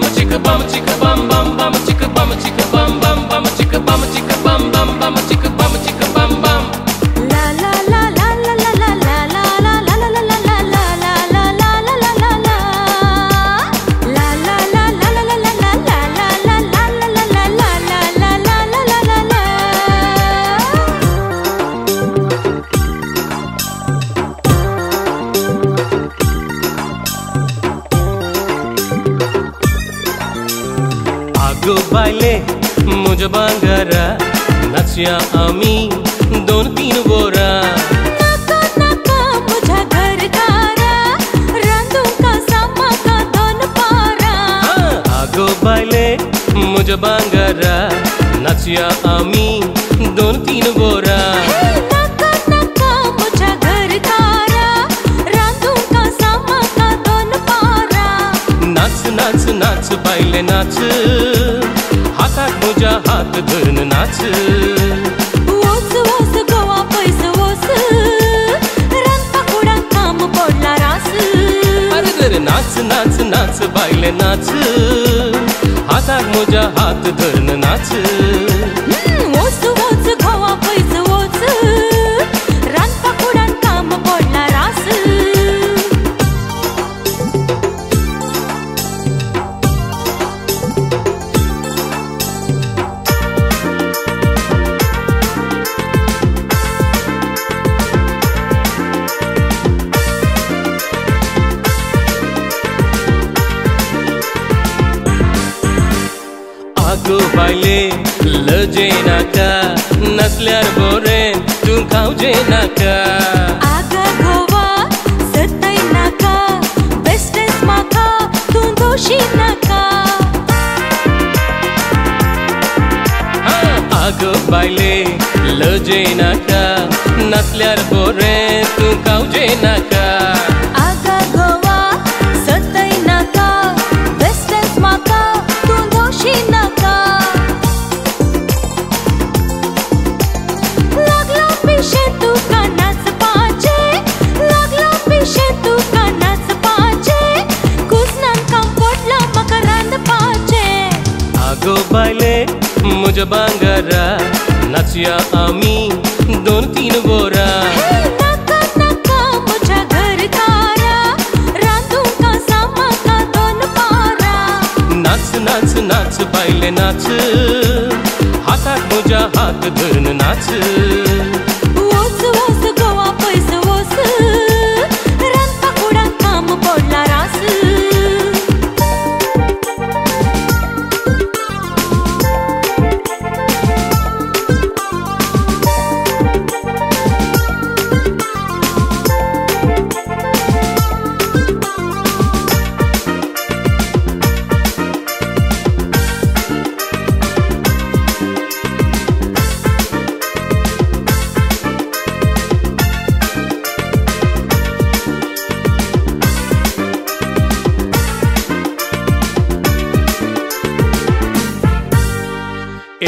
bum chicka bum chicka bum bum bum chicka मुझ बांगरा नचिया आमी दोन तीन बोरा। हाँ, बायले मुझ बांगारा नाचया दोन तीन बोरा। नाच नाच नाच बायले नाच। हात धरून नाच. वोच वोच गोवा पैस वोच रांदपा कुडाक काम पडला रास. अरे जर नाच नाच नाच बायले नाच. हाताक म्हज्या हात धरून नाच. आगो बायले लजे नाका नसल्यार बोरें तूं खावचे नाका आगा गोवा सत्तय नाका बेस्टेस म्हाका तूं दोशी नाका हा, आगो बायले लजे नाका नसल्यार बोरें तूं खावचे नाका बांगरा নাচিয়া आमी दोन तीन বোরা नाच नाच नाच बायले नाच हातात मुजा हात धरून नाच।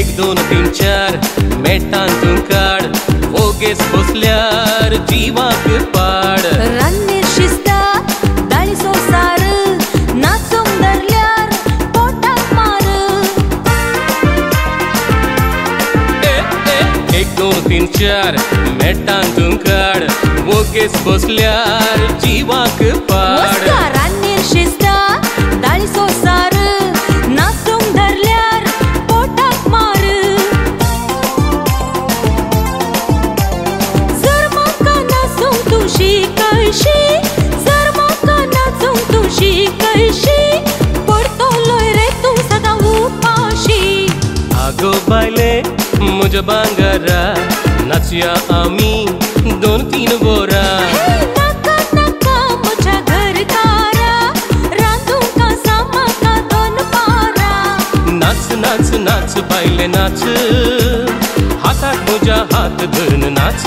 एक दोन तीन चार मेटान तूं काड वोगेस बसल्यार जिवाक पाड रान्नीर शिस्ता दाळी सोसार नाचूंक धरल्यार पोटाक मार। ए, ए, एक दोन तीन चार मेटान तूं काड वोगेस बसल्यार जिवाक शिकयशी जर म्हाका नाचूंक तूं शिकयशी पडटलोय रे तूं सदां उपाशी. आगो बायले म्हज्या भांगरा नाचया आमी दोन तीन बोरा. नाका नाका म्हज्या घर कारा रांदूंका सामाका दोन पारा. नाच नाच नाच बायले नाच. हाताक म्हज्या हात धरून नाच.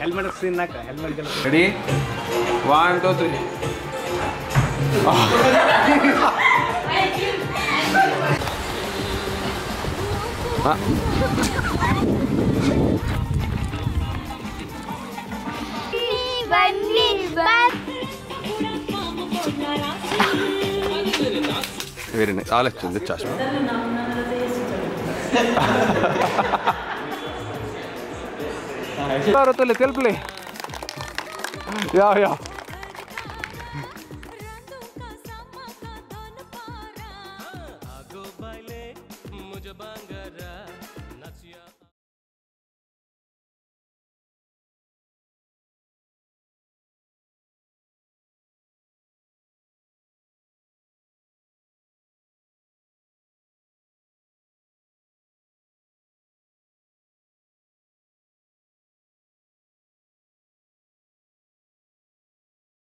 Helmet ಸೀನಾಕ helmet ready one two three ಬನ್ನಿ ಬನ್ನಿ Claro, tú le el play. Ya, ya.